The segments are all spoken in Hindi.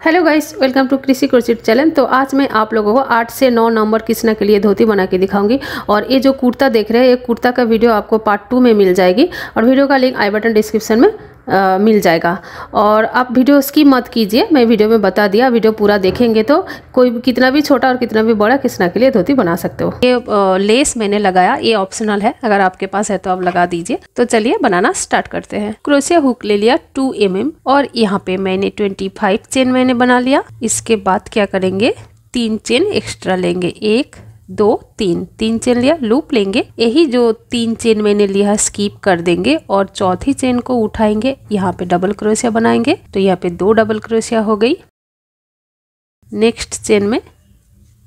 Hello guys welcome to Krishi crochet channel तो आज मैं आप लोगों को आठ से नौ नंबर किसना के लिए धोती बना के दिखाऊँगी। और ये जो कुर्ता देख रहे हैं, ये कुर्ता का वीडियो आपको पार्ट टू में मिल जाएगी। और वीडियो का लिंक आई बटन डिस्क्रिप्शन में। मिल जाएगा। और आप वीडियो स्किप मत कीजिए, मैं वीडियो में बता दिया, वीडियो पूरा देखेंगे तो कोई कितना भी छोटा और कितना भी बड़ा किसना के लिए धोती बना सकते हो। ये लेस मैंने लगाया, ये ऑप्शनल है, अगर आपके पास है तो आप लगा दीजिए। तो चलिए, बनाना स्टार्ट करते हैं। क्रोशिया हुक ले लिया टू एम और यहाँ पे मैंने ट्वेंटी चेन मैंने बना लिया। इसके बाद क्या करेंगे? तीन चेन एक्स्ट्रा लेंगे। एक दो, तीन। तीन चेन लिया, लूप लेंगे। यही जो तीन चेन मैंने लिया, स्कीप कर देंगे और चौथी चेन को उठाएँगे। यहाँ पे डबल क्रोशिया बनाएँगे। तो यहाँ पे दो डबल क्रोशिया हो गई। नेक्स्ट चेन में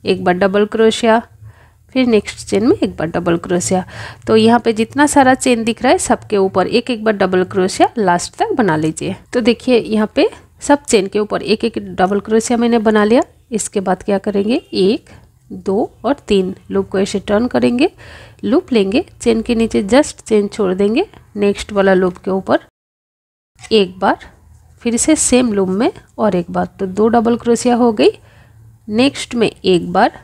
एक बार डबल क्रोशिया फिर नेक्स्ट चेन में एक बार डबल क्रोशिया तो यहाँ पे जितना सारा चेन दिख रहा है, सबके ऊपर एक एक बार डबल क्रोशिया लास्ट तक बना लीजिए। तो देखिए, यहाँ पे सब चेन के ऊपर एक एक डबल क्रोशिया मैंने बना लिया। इसके बाद क्या करेंगे? एक दो और तीन लूप को ऐसे टर्न करेंगे लूप लेंगे चेन के नीचे जस्ट चेन छोड़ देंगे नेक्स्ट वाला लूप के ऊपर एक बार, फिर से सेम लूप में और एक बार। तो दो डबल क्रोशिया हो गई नेक्स्ट में एक बार,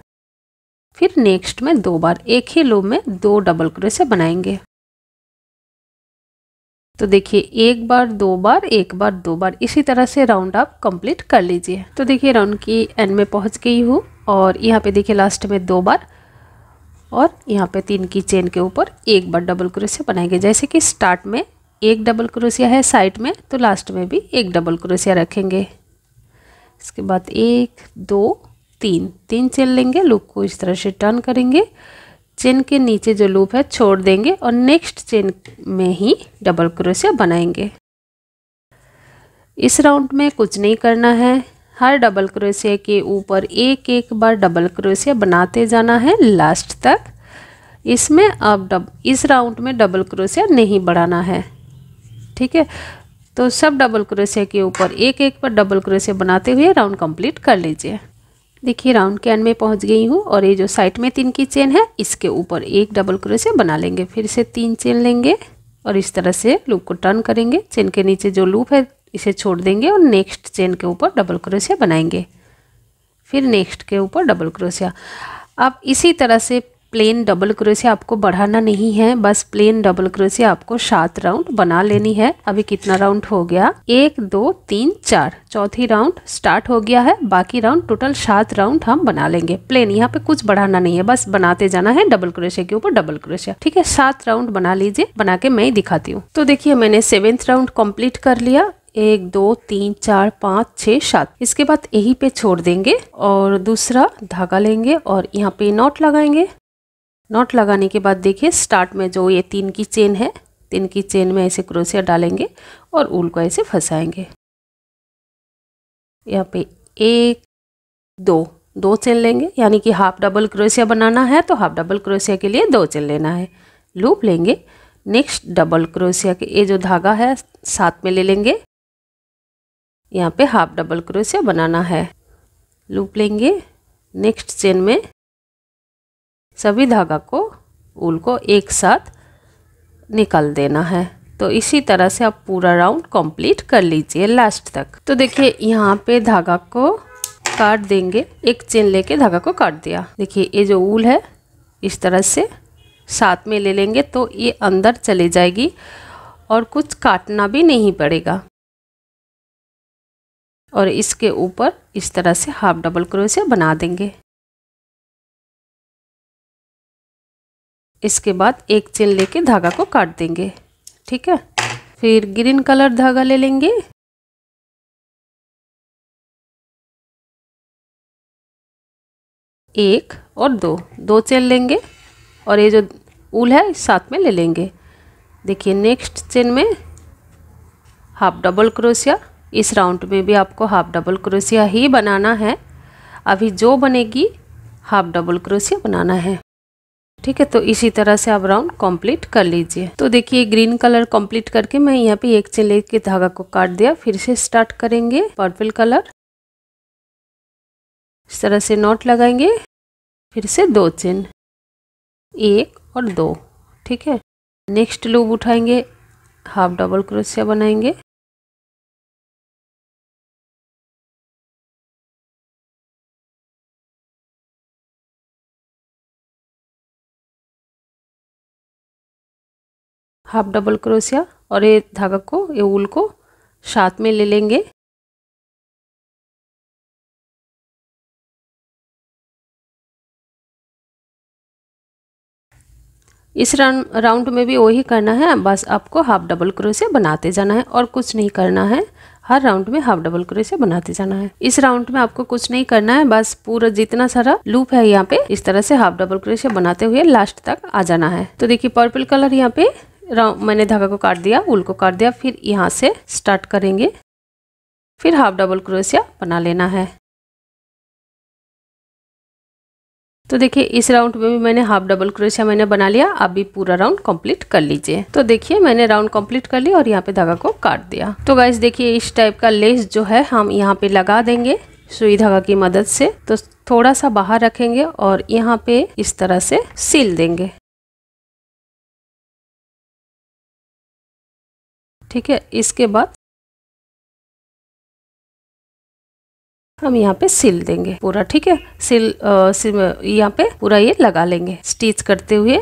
फिर नेक्स्ट में दो बार। एक ही लूप में दो डबल क्रोशिया बनाएँगे। तो देखिए, एक बार, दो बार, एक बार, दो बार। इसी तरह से राउंड आप कंप्लीट कर लीजिए। तो देखिए राउंड की एंड में पहुँच गई हूँ। और यहाँ पे देखिए लास्ट में दो बार और यहाँ पे तीन की चेन के ऊपर एक बार डबल क्रोशिया बनाएँगे जैसे कि स्टार्ट में एक डबल क्रोशिया है साइड में तो लास्ट में भी एक डबल क्रोशिया रखेंगे। इसके बाद एक, दो, तीन। तीन चेन लेंगे लूप को इस तरह से टर्न करेंगे। चेन के नीचे जो लूप है, छोड़ देंगे और नेक्स्ट चेन में ही डबल क्रोशिया बनाएँगे। इस राउंड में कुछ नहीं करना है। हर डबल क्रोशिया के ऊपर एक एक बार डबल क्रोशिया बनाते जाना है लास्ट तक। इसमें अब डब, इस राउंड में डबल क्रोशिया नहीं बढ़ाना है। ठीक है? तो सब डबल क्रोशिया के ऊपर एक एक बार डबल क्रोशिया बनाते हुए राउंड कंप्लीट कर लीजिए। देखिए राउंड के एंड में पहुँच गई हूँ और ये जो साइड में तीन की चेन है, इसके ऊपर एक डबल क्रोशिया बना लेंगे। फिर से तीन चेन लेंगे और इस तरह से लूप को टर्न करेंगे। चेन के नीचे जो लूप है इसे छोड़ देंगे और नेक्स्ट चेन के ऊपर डबल क्रोशिया बनाएँगे। फिर नेक्स्ट के ऊपर डबल क्रोशिया अब इसी तरह से प्लेन डबल क्रोशिया आपको बढ़ाना नहीं है, बस प्लेन डबल क्रोशिया आपको सात राउंड बना लेनी है। अभी कितना राउंड हो गया? एक, दो, तीन, चार। चौथी राउंड स्टार्ट हो गया है, बाकी राउंड टोटल सात राउंड हम बना लेंगे। प्लेन यहाँ पे कुछ बढ़ाना नहीं है, बस बनाते जाना है डबल क्रोशिया के ऊपर डबल क्रोशिया ठीक है, सात राउंड बना लीजिए, बना के मैं ही दिखाती हूँ। तो देखिए, मैंने सेवेंथ राउंड कंप्लीट कर लिया। एक, दो, तीन, चार, पाँच छः सात। इसके बाद यही पे छोड़ देंगे और दूसरा धागा लेंगे और यहाँ पे नॉट लगाएँगे। नॉट लगाने के बाद देखिए, स्टार्ट में जो ये तीन की चेन है, तीन की चेन में ऐसे क्रोशिया डालेंगे और ऊल को ऐसे फंसाएँगे। यहाँ पे एक, दो दो चेन लेंगे। यानी कि हाफ़ डबल क्रोशिया बनाना है तो हाफ़ डबल क्रोशिया के लिए दो चेन लेना है। लूप लेंगे, नेक्स्ट डबल क्रोशिया के, ये जो धागा है, साथ में ले लेंगे। यहाँ पे हाफ़ डबल क्रोशिया बनाना है। लूप लेंगे। नेक्स्ट चेन में सभी धागा को ऊल को एक साथ निकाल देना है। तो इसी तरह से आप पूरा राउंड कंप्लीट कर लीजिए लास्ट तक। तो देखिए, यहाँ पे धागा को काट देंगे। एक चेन लेके धागा को काट दिया। देखिए, ये जो ऊल है, इस तरह से साथ में ले लेंगे तो ये अंदर चले जाएगी और कुछ काटना भी नहीं पड़ेगा। और इसके ऊपर इस तरह से हाफ़ डबल क्रोशिया बना देंगे। इसके बाद एक चेन लेके धागा को काट देंगे, ठीक है? फिर ग्रीन कलर धागा ले लेंगे। एक और दो दो चेन लेंगे और ये जो ऊल है, साथ में ले लेंगे। देखिए नेक्स्ट चेन में हाफ़ डबल क्रोशिया इस राउंड में भी आपको हाफ़ डबल क्रोशिया ही बनाना है। अभी जो बनेगी, हाफ़ डबल क्रोशिया बनाना है। ठीक है तो इसी तरह से आप राउंड कंप्लीट कर लीजिए। तो देखिए, ग्रीन कलर कंप्लीट करके मैं यहाँ पे एक चेन लेके धागा को काट दिया, फिर से स्टार्ट करेंगे। Purple colour. इस तरह से नॉट लगाएँगे, फिर से दो चेन। एक और दो। ठीक है, नेक्स्ट लूप उठाएँगे, हाफ़ डबल क्रोशिया बनाएँगे। हाफ़ डबल क्रोशिया और ये धागा को, ये ऊल को साथ में ले लेंगे। इस राउंड में भी वही करना है। बस आपको हाफ़ डबल क्रोशिया बनाते जाना है और कुछ नहीं करना है। हर राउंड में हाफ़ डबल क्रोशिया बनाते जाना है। इस राउंड में आपको कुछ नहीं करना है। बस पूरा जितना सारा लूप है यहाँ पे, इस तरह से हाफ़ डबल क्रोशिया बनाते हुए लास्ट तक आ जाना है। तो देखिए, पर्पल कलर यहाँ पे मैंने धागा को काट दिया उल को काट दिया, फिर यहाँ से स्टार्ट करेंगे। फिर हाफ़ डबल क्रोशिया बना लेना है। तो देखिए, इस राउंड में भी मैंने हाफ़ डबल क्रोशिया मैंने बना लिया, आप भी पूरा राउंड कंप्लीट कर लीजिए। तो देखिए, मैंने राउंड कंप्लीट कर लिया और यहाँ पे धागा को काट दिया। तो गाइस देखिए, इस टाइप का लेस जो है, हम यहाँ पे लगा देंगे सुई धागा की मदद से। तो थोड़ा सा बाहर रखेंगे और यहाँ पे इस तरह से सिल देंगे। ठीक है इसके बाद हम यहाँ पे सिल देंगे पूरा ठीक है? सिल, सिल यहाँ पे पूरा ये लगा लेंगे। स्टिच करते हुए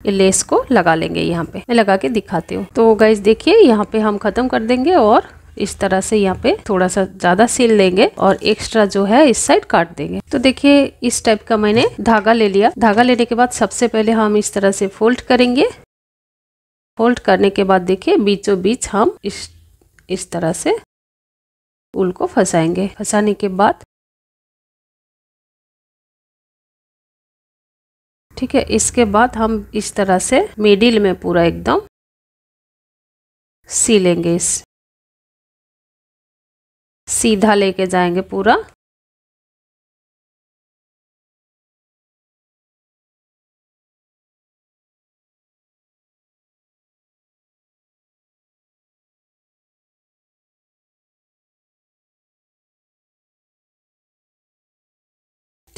लेस को लगा लेंगे यहाँ पे। मैं लगा के दिखाती हूँ। तो गाइज़ देखिए यहाँ पे हम खत्म कर देंगे और इस तरह से यहाँ पे थोड़ा सा ज़्यादा सिल देंगे और एक्स्ट्रा जो है इस साइड काट देंगे। तो देखिए इस टाइप का मैंने धागा ले लिया। धागा लेने के बाद सबसे पहले हम इस तरह से फोल्ड करेंगे। फोल्ड करने के बाद देखिए बीचों बीच हम इस इस तरह से उल को फंसाएँगे। फंसाने के बाद ठीक है, इसके बाद हम इस तरह से मिडिल में पूरा एकदम सी लेंगे इस। सीधा लेके जाएँगे पूरा।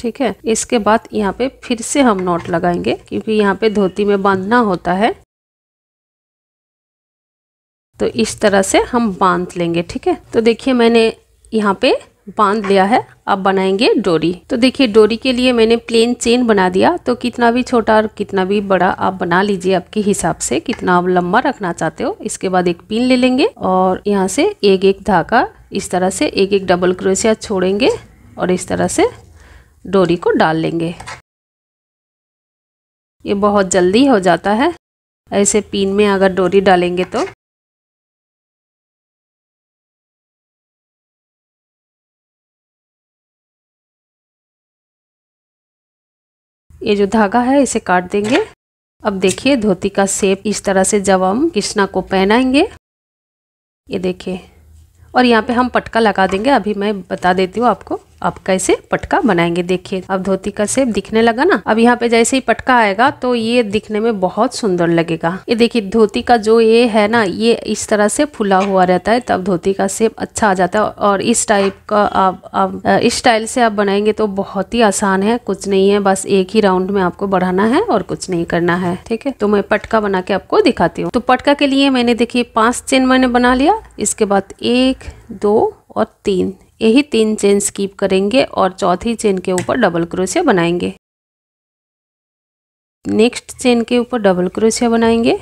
ठीक है? इसके बाद यहाँ पे फिर से हम नोट लगाएँगे, क्योंकि यहाँ पे धोती में बांधना होता है। तो इस तरह से हम बाँध लेंगे, ठीक है? तो देखिए, मैंने यहाँ पे बाँध लिया है। अब बनाएँगे डोरी। तो देखिए, डोरी के लिए मैंने प्लेन चेन बना दिया। तो कितना भी छोटा और कितना भी बड़ा आप बना लीजिए आपके हिसाब से, कितना आप लंबा रखना चाहते हो। इसके बाद एक पिन ले लेंगे और यहाँ से एक एक धागा इस तरह से एक एक डबल क्रोशिया छोड़ेंगे और इस तरह से डोरी को डाल लेंगे। ये बहुत जल्दी हो जाता है। ऐसे पिन में अगर डोरी डालेंगे तो। ये जो धागा है, इसे काट देंगे। अब देखिए, धोती का शेप इस तरह से जब हम कृष्णा को पहनाएँगे। ये देखिए, और यहाँ पे हम पटका लगा देंगे। अभी मैं बता देती हूँ आपको। अब कैसे पटका बनाएँगे? देखिए, अब धोती का शेप दिखने लगा ना। अब यहाँ पे जैसे ही पटका आएगा तो ये दिखने में बहुत सुंदर लगेगा। ये देखिए, धोती का जो ये है ना, ये इस तरह से फुला हुआ रहता है, तब धोती का शेप अच्छा आ जाता है। और इस टाइप का आप आप, इस स्टाइल से आप बनाएँगे तो बहुत ही आसान है। कुछ नहीं है, बस एक ही राउंड में आपको बढ़ाना है और कुछ नहीं करना है, ठीक है? तो मैं पटका बना के आपको दिखाती हूँ। तो पटका के लिए मैंने देखिए, पाँच चेन मैंने बना लिया। इसके बाद एक, दो और तीन। यही तीन चेन स्कीप करेंगे और चौथी चेन के ऊपर डबल क्रोशिया बनाएँगे। नेक्स्ट चेन के ऊपर डबल क्रोशिया बनाएँगे।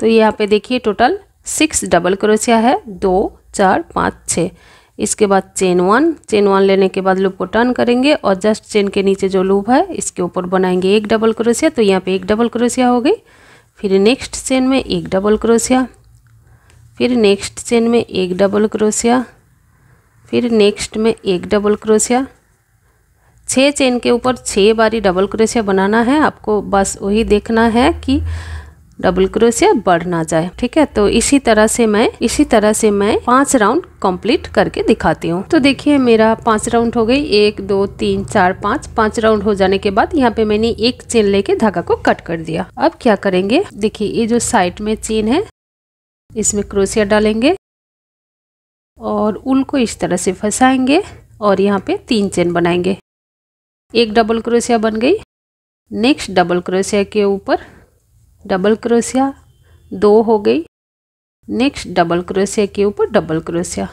तो यहाँ पे देखिए टोटल सिक्स डबल क्रोशिया है, दो, चार, पाँच छः इसके बाद चेन वन चेन वन लेने के बाद लूप को टर्न करेंगे और जस्ट चेन के नीचे जो लूप है, इसके ऊपर बनाएँगे एक डबल क्रोशिया तो यहाँ पे एक डबल क्रोशिया हो गई। फिर नेक्स्ट चेन में एक डबल क्रोशिया फिर नेक्स्ट चेन में एक डबल क्रोशिया फिर नेक्स्ट में एक डबल क्रोशिया छः चेन के ऊपर छः बारी डबल क्रोशिया बनाना है, आपको बस वही देखना है कि डबल क्रोशिया बढ़ ना जाए, ठीक है? तो इसी तरह से मैं, इसी तरह से मैं पाँच राउंड कंप्लीट करके दिखाती हूँ। तो देखिए, मेरा पाँच राउंड हो गई। एक, दो, तीन, चार, पाँच। पाँच राउंड हो जाने के बाद यहाँ पे मैंने एक चेन लेके धागा को कट कर दिया। अब क्या करेंगे? देखिए, ये जो साइड में चेन है, इसमें क्रोशिया डालेंगे और उल को इस तरह से फंसाएँगे और यहाँ पे तीन चेन बनाएँगे। एक डबल क्रोशिया बन गई। नेक्स्ट डबल क्रोशिया के ऊपर डबल क्रोशिया, दो हो गई। नेक्स्ट डबल क्रोशिया के ऊपर डबल क्रोशिया,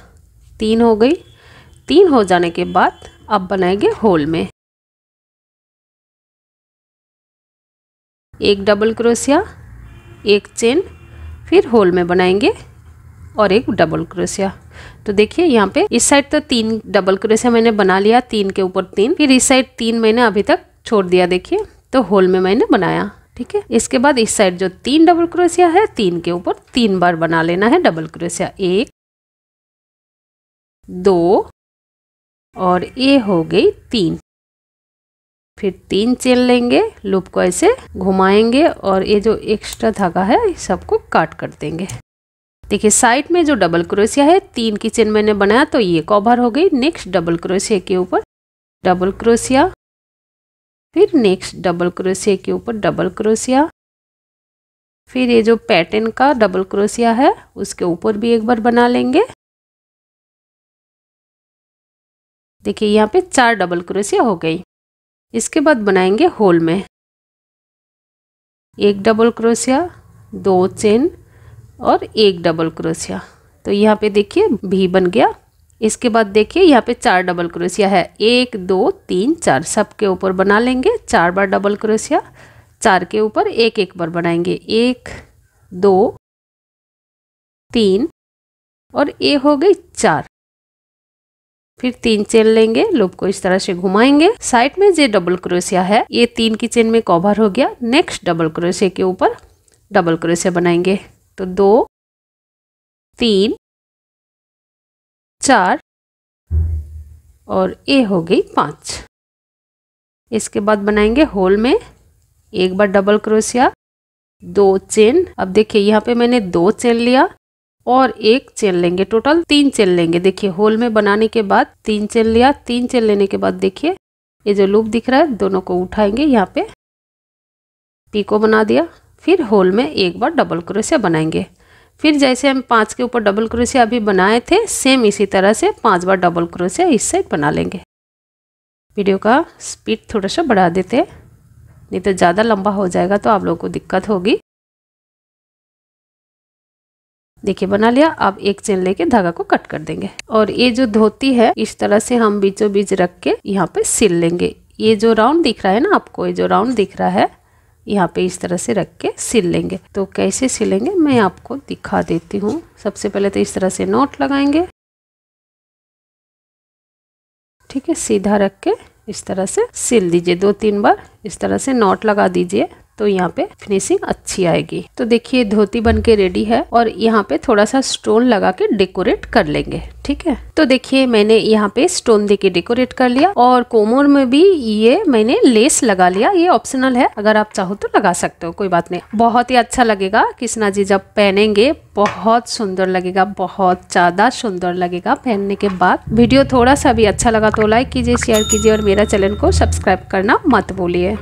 तीन हो गई। तीन हो जाने के बाद अब बनाएँगे होल में। एक डबल क्रोशिया, एक चेन, फिर होल में बनाएँगे और एक डबल क्रोशिया। तो देखिए यहाँ पे इस साइड तो तीन डबल क्रोशिया मैंने बना लिया, तीन के ऊपर तीन, फिर इस साइड तीन मैंने अभी तक छोड़ दिया, देखिए। तो होल में मैंने बनाया। ठीक है? इसके बाद इस साइड जो तीन डबल क्रोशिया है, तीन के ऊपर तीन बार बना लेना है डबल क्रोशिया एक, दो और ये हो गई तीन। फिर तीन चेन लेंगे लूप को ऐसे घुमाएँगे और ये जो एक्स्ट्रा धागा है सबको काट कर देंगे। देखिए साइड में जो डबल क्रोशिया है, तीन की चेन मैंने बनाया तो ये कवर हो गई। नेक्स्ट डबल क्रोशिया के ऊपर डबल क्रोशिया फिर नेक्स्ट डबल क्रोशिया के ऊपर डबल क्रोशिया फिर ये जो पैटर्न का डबल क्रोशिया है, उसके ऊपर भी एक बार बना लेंगे। देखिए, यहाँ पे चार डबल क्रोशिया हो गई। इसके बाद बनाएँगे होल में। एक डबल क्रोशिया दो चेन और एक डबल क्रोशिया तो यहाँ पे देखिए, भी बन गया। इसके बाद देखिए, यहाँ पे चार डबल क्रोशिया है। एक, दो, तीन, चार, सबके ऊपर बना लेंगे। चार बार डबल क्रोशिया चार के ऊपर एक एक बार बनाएँगे। एक, दो, तीन, और ए हो गई चार। फिर तीन चेन लेंगे, लूप को इस तरह से घुमाएँगे। साइड में जो डबल क्रोशिया है, ये तीन की चेन में कवर हो गया। नेक्स्ट डबल क्रोशिया के ऊपर डबल क्रोशिया बनाएँगे। तो दो, तीन चार और ए हो गई पाँच। इसके बाद बनाएँगे होल में एक बार डबल क्रोशिया, दो चेन। अब देखिए, यहाँ पे मैंने दो चेन लिया और एक चेन लेंगे टोटल, तीन चेन लेंगे। देखिए, होल में बनाने के बाद तीन चेन लिया, तीन चेन लेने के बाद देखिए, ये जो लूप दिख रहा है, दोनों को उठाएँगे यहाँ पे। पीको बना दिया, फिर होल में एक बार डबल क्रोशिया बनाएँगे। फिर जैसे हम पाँच के ऊपर डबल क्रोशिया अभी बनाए थे सेम इसी तरह से पाँच बार डबल क्रोशिया इस साइड बना लेंगे। वीडियो का स्पीड थोड़ा सा बढ़ा देते नहीं तो ज़्यादा लंबा हो जाएगा तो आप लोगों को दिक्कत होगी। देखिए, बना लिया, अब एक चेन लेके धागा को कट कर देंगे। और ये जो धोती है, इस तरह से हम बीचों बीच रख के यहाँ पे सिल लेंगे। ये जो राउंड दिख रहा है ना आपको, ये जो राउंड दिख रहा है यहाँ पे इस तरह से रख के सिल लेंगे। तो कैसे सिलेंगे, मैं आपको दिखा देती हूँ। सबसे पहले तो इस तरह से नोट लगाएँगे। ठीक है, सीधा रख के इस तरह से सिल दीजिए। दो तीन बार इस तरह से नोट लगा दीजिए। तो यहाँ पे फिनिशिंग अच्छी आएगी। तो देखिए, धोती बन के रेडी है और यहाँ पे थोड़ा सा स्टोन लगा के डेकोरेट कर लेंगे, ठीक है? तो देखिए, मैंने यहाँ पे स्टोन दे के डेकोरेट कर लिया और कोमोर में भी ये मैंने लेस लगा लिया। ये ऑप्शनल है, अगर आप चाहो तो लगा सकते हो, कोई बात नहीं। बहुत ही अच्छा लगेगा, कृष्णा जी जब पहनेंगे, बहुत सुंदर लगेगा, बहुत ज़्यादा सुंदर लगेगा पहनने के बाद। वीडियो थोड़ा सा भी अच्छा लगा तो लाइक कीजिए शेयर कीजिए और मेरा चैनल को सब्सक्राइब करना मत भूलिए।